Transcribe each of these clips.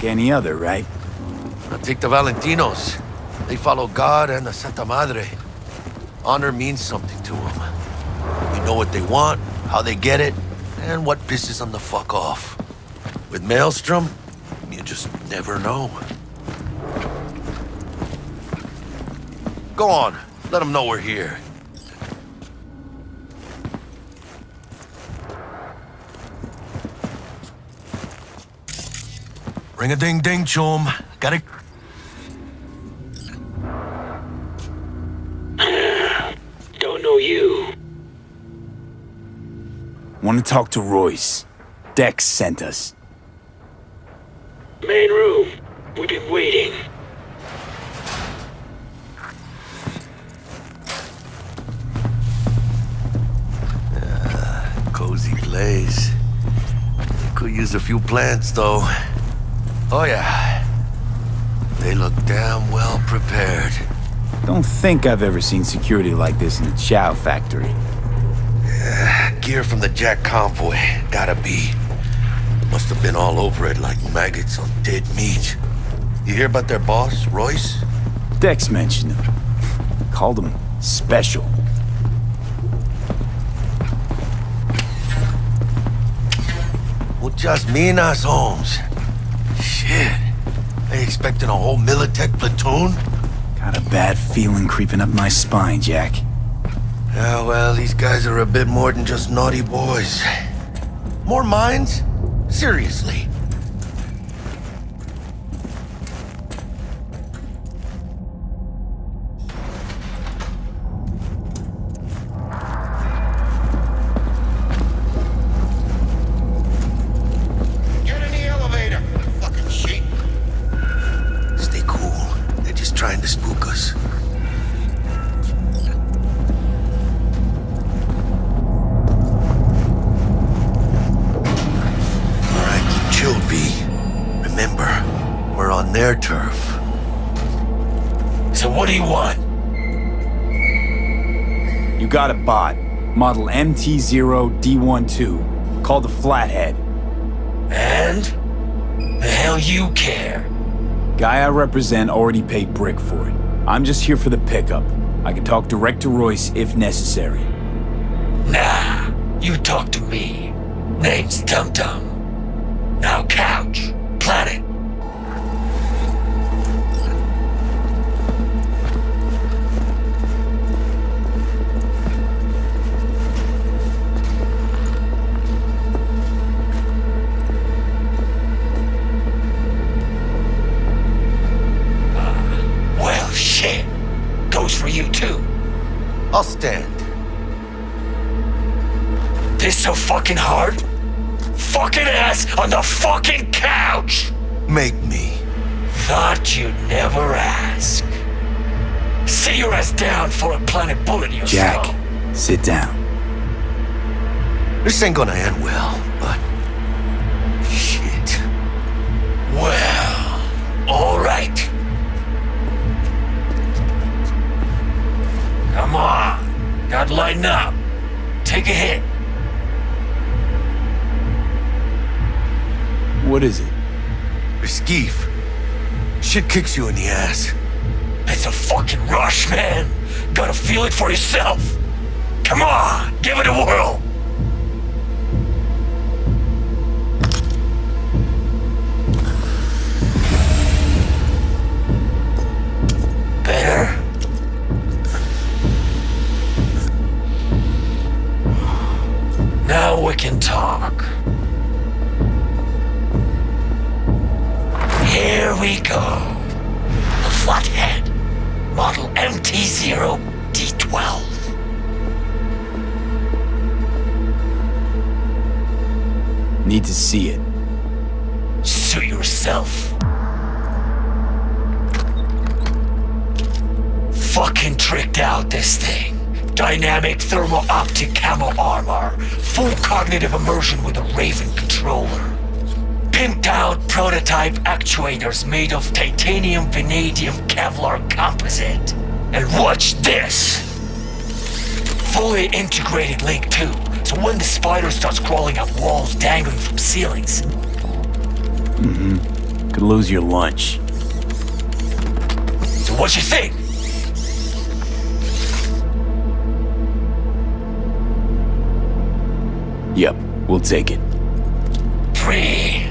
Like any other, right? Take the Valentinos. They follow God and the Santa Madre. Honor means something to them. You know what they want, how they get it, and what pisses them the fuck off. With Maelstrom, you just never know. Go on, let them know we're here. Ring a ding ding, chum. Got it. Don't know you. Want to talk to Royce. Dex sent us. Main room. We've been waiting. Uh, cozy place. Could use a few plants, though. Oh, yeah. They look damn well prepared. Don't think I've ever seen security like this in a chow factory. Gear from the Jack convoy. Gotta be. Must have been all over it like maggots on dead meat. You hear about their boss, Royce? Dex mentioned him. Called him special. Well, just me and minas, Holmes. They expecting a whole Militech platoon? Got a bad feeling creeping up my spine, Jack. Yeah, well, these guys are a bit more than just naughty boys. More minds? Seriously. Model MT0D12. Called the Flathead. And? The hell you care? Guy I represent already paid Brick for it. I'm just here for the pickup. I can talk direct to Royce if necessary. Nah, you talk to me. Name's Dum Dum. Now couch, fucking hard? Fucking ass on the fucking couch! Make me. Thought you'd never ask. Sit your ass down for a planet bullet in your Jack, skull. sit down. This ain't gonna end well, but... Shit. Well, alright. Come on. Gotta lighten up. Take a hit. What is it? Skeef. Shit kicks you in the ass. It's a fucking rush, man. Gotta feel it for yourself. Come on, give it a whirl. Camo armor. Full cognitive immersion with a Raven controller. Pimped out prototype actuators made of titanium vanadium Kevlar composite. And watch this! Fully integrated Link 2, so when the spider starts crawling up walls dangling from ceilings, Mm-hmm. Could lose your lunch. So what you think? Yep, we'll take it. Free.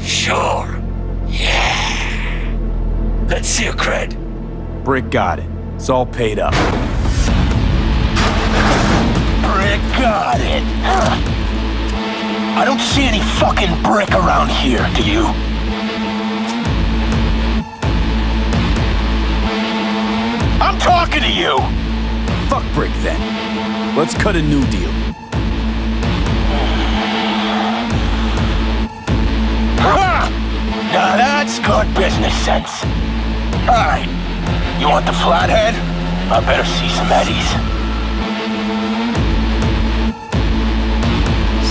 Sure. Yeah. Let's see your cred. Brick got it. It's all paid up. Brick got it. I don't see any fucking brick around here, do you? I'm talking to you! Fuck Brick then. Let's cut a new deal. Now that's good business sense. Alright, you want the flathead? I better see some eddies.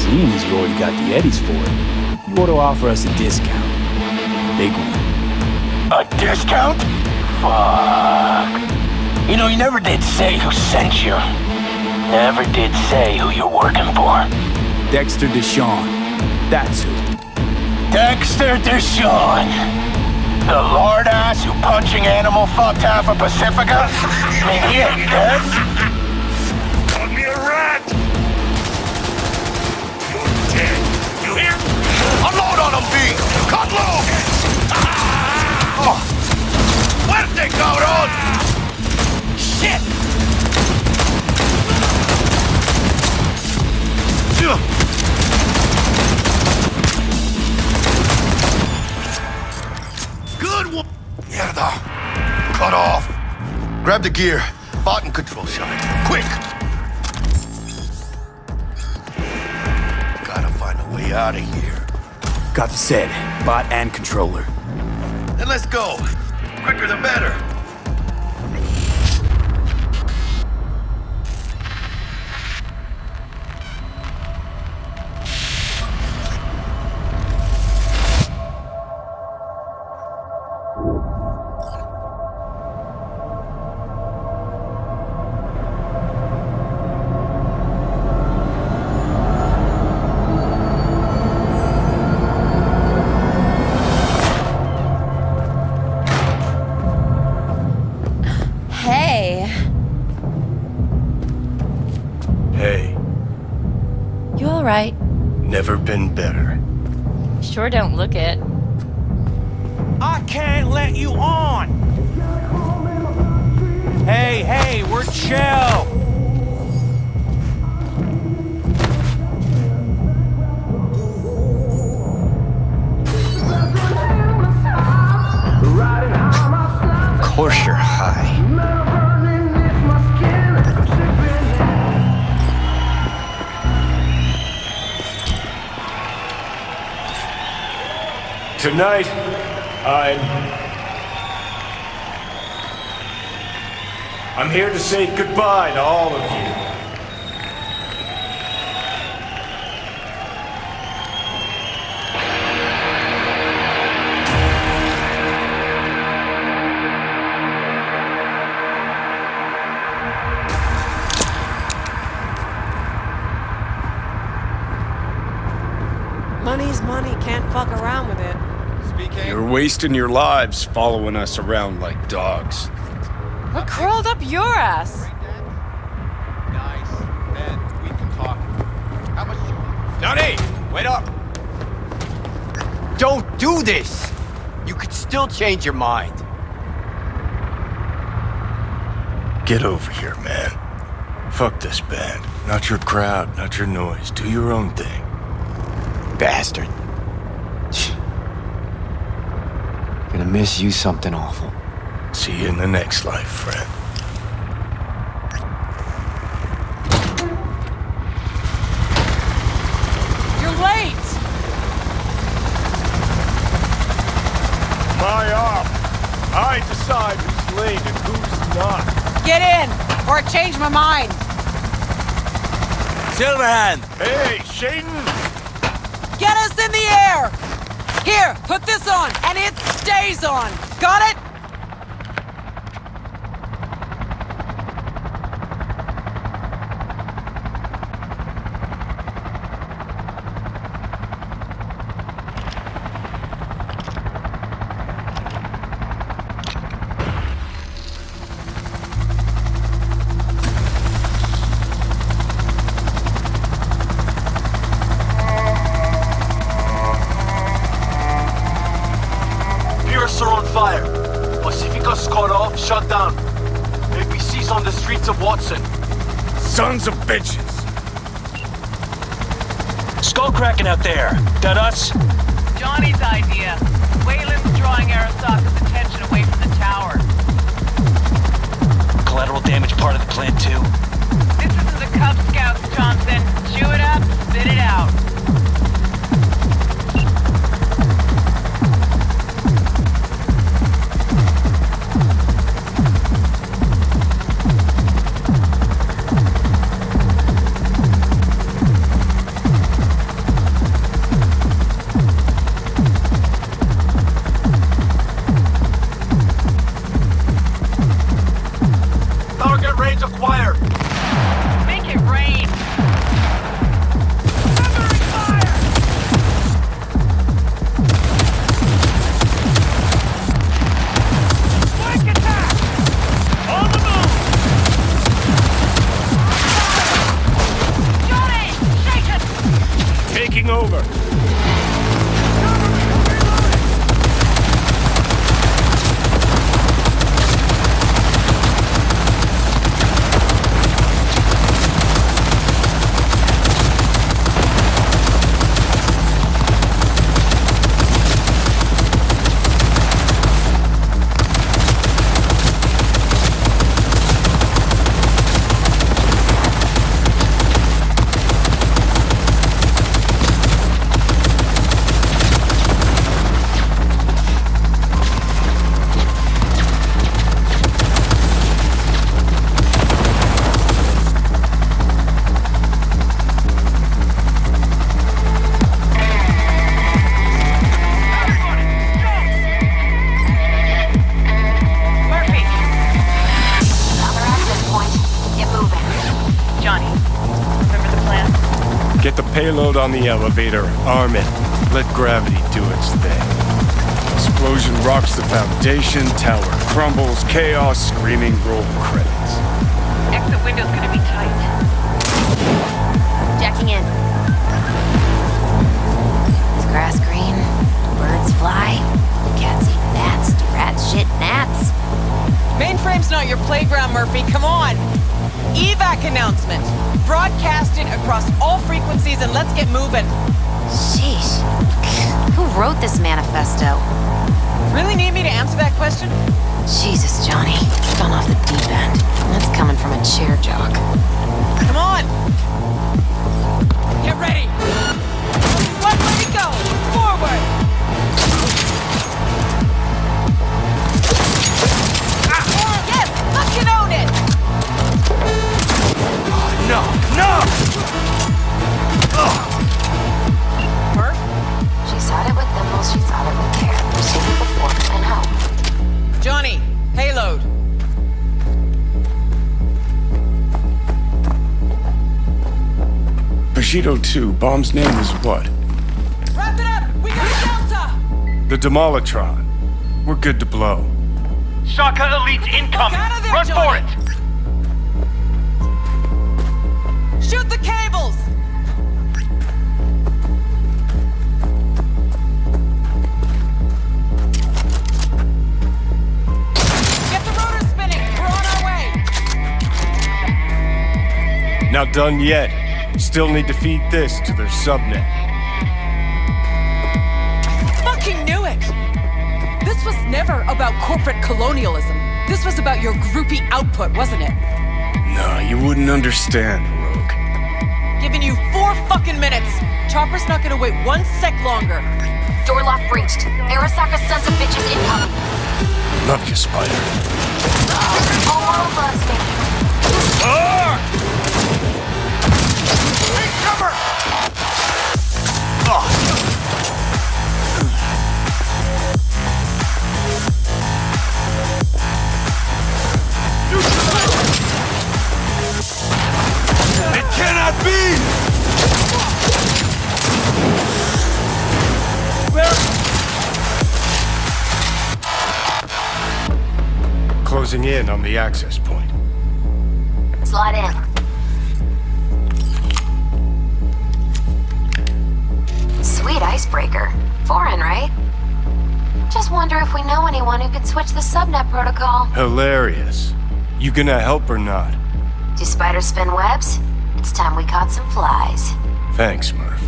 Seeing as you already got the eddies for it, you ought to offer us a discount. Big one. A discount? Fuck. You know, you never did say who sent you. Never did say who you're working for. Dexter DeShawn. That's who. Dexter DeShawn. The lord ass who punching animal fucked half of Pacifica? I mean, he ain't dead. Call me a rat! You're dead. You hear? Unload on him, B! Cut loose! Oh. Fuerte, cabrón! Shit! Good one! Mierda! Cut off! Grab the gear. Bot and control shot. Quick! Gotta find a way out of here. Got the set. Bot and controller. Then let's go. Quicker the better. Never been better. Sure don't look it. I can't let you on! Hey, hey, we're chill! Of course you're high. Tonight, I'm. I'm here to say goodbye to all of you. Money's money, can't fuck around with it. You're wasting your lives following us around like dogs. What crawled up your ass? Nice. Then we can talk. How much you? Johnny, wait up. Don't do this. You could still change your mind. Get over here, man. Fuck this band. Not your crowd, not your noise. Do your own thing. Bastard. Miss you something awful. See you in the next life, friend. You're late! My op. I decide who's late and who's not. Get in, or I change my mind. Silverhand! Hey, Shaitan! Get us in the air! Here, put this on, and it stays on. Got it? Sons of bitches! Skull cracking out there. That us? Johnny's idea. Weyland's drawing Arasaka's attention away from the tower. Collateral damage part of the plan too. This isn't the Cub Scouts, Johnson. Chew it up, spit it out. Taking over. On the elevator, arm it. Let gravity do its thing. Explosion rocks the foundation, tower crumbles, chaos, screaming roll credits. Exit window's gonna be tight. Jacking in. Is grass green? Birds fly? Cats eat gnats? Do rats shit gnats? Mainframe's not your playground, Murphy. Come on. Evac announcement. Broadcast it across all frequencies and let's get moving. Sheesh. Who wrote this manifesto? Really need me to answer that question? Jesus, Johnny. Gone off the deep end. That's coming from a chair jock. Come on. Get ready. One way to go. Forward. No, no! Murph, She sought it with thimbles, she sought it with care. Proceeded with fork and hoe. Johnny, payload. Bushido 2, bomb's name is what? Wrap it up. We got Delta. The Demolitron. We're good to blow. Shaka Elite's incoming! Out of there, Run for it! Not done yet. Still need to feed this to their subnet. Fucking knew it. This was never about corporate colonialism. This was about your groupie output, wasn't it? No, you wouldn't understand, Rogue. Giving you four fucking minutes. Chopper's not gonna wait one sec longer. Door lock breached. Arasaka sons of bitches incoming. Love you, Spider. All world loves me. It Closing in on the access point. Slide in. Sweet icebreaker. Foreign, right? Just wonder if we know anyone who could switch the subnet protocol. Hilarious. You gonna help or not? Do spiders spin webs? It's time we caught some flies. Thanks, Murph.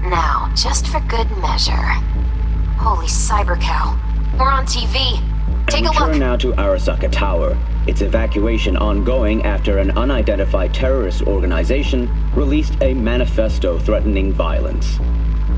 Now, just for good measure. Holy cyber cow. We're on TV. Take a Return look. now to Arasaka Tower. Its evacuation ongoing after an unidentified terrorist organization released a manifesto threatening violence.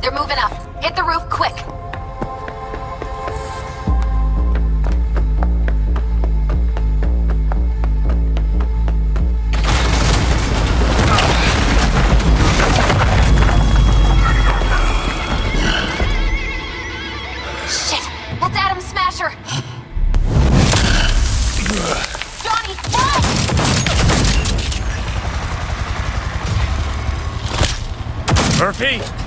They're moving up. Hit the roof quick. Shit! That's Adam Smasher! Johnny! Murphy!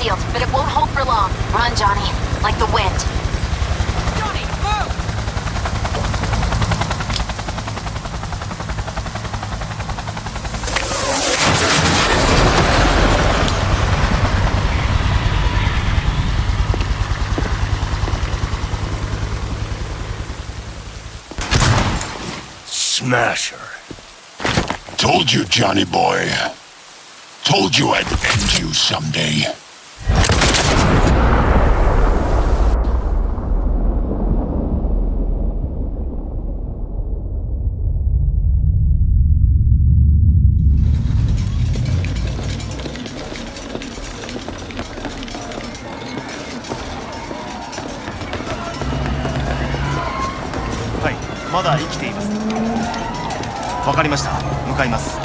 Door's sealed, but it won't hold for long. Run, Johnny. Like the wind. Johnny, move! Smasher. Told you, Johnny boy. Told you I'd end you someday.「はいまだ生きています」「わかりました。向かいます」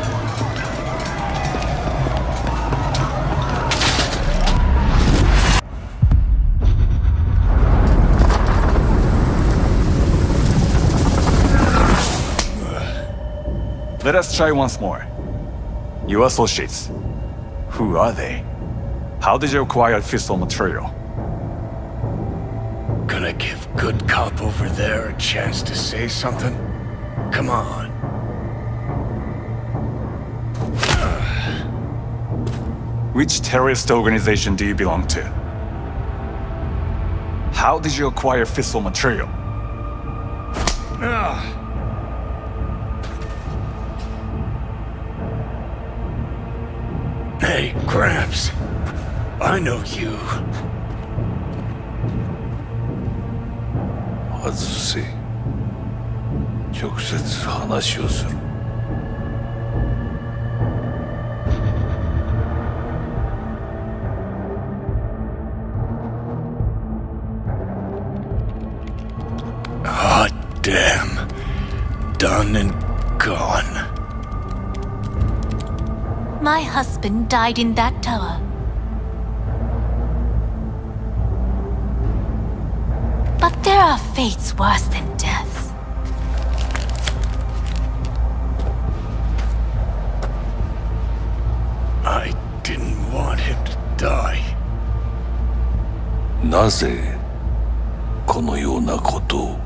Let us try once more. Your associates. Who are they? How did you acquire fissile material? Gonna give good cop over there a chance to say something? Come on. Which terrorist organization do you belong to? How did you acquire fissile material? Ah. Hey, Gramps. I know you. Azizi. Çok sessiz anlaşıyorsun. Ah, Hot damn. Done and My husband died in that tower. But there are fates worse than death. I didn't want him to die. なぜこのようなことを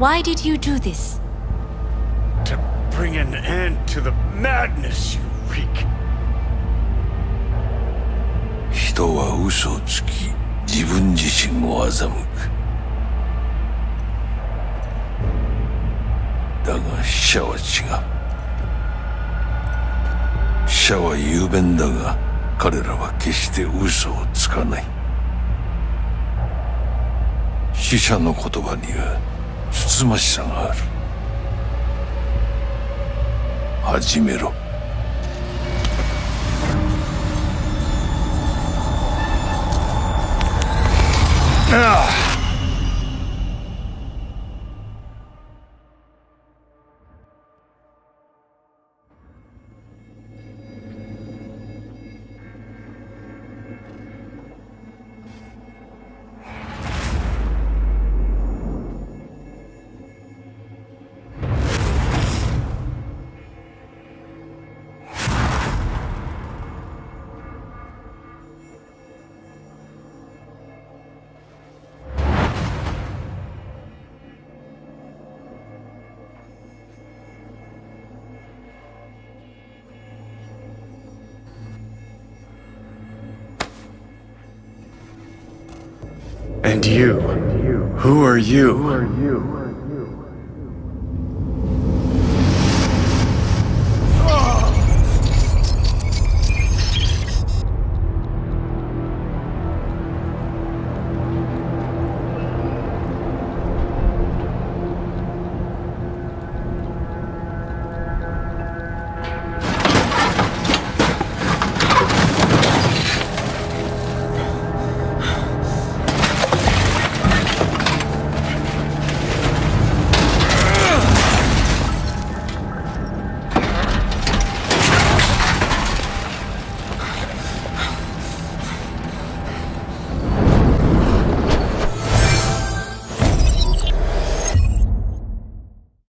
Why did you do this? To bring an end to the madness you wreak. 人は嘘をつき自分自身を欺く。だが死者は違う。死者は雄弁だが彼らは決して嘘をつかない。死者の言葉にはつつましさがある。始めろ Ah. And you? Who are you?